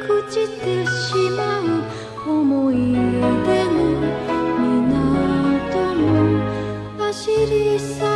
朽ちてしまう思い出の港の走り去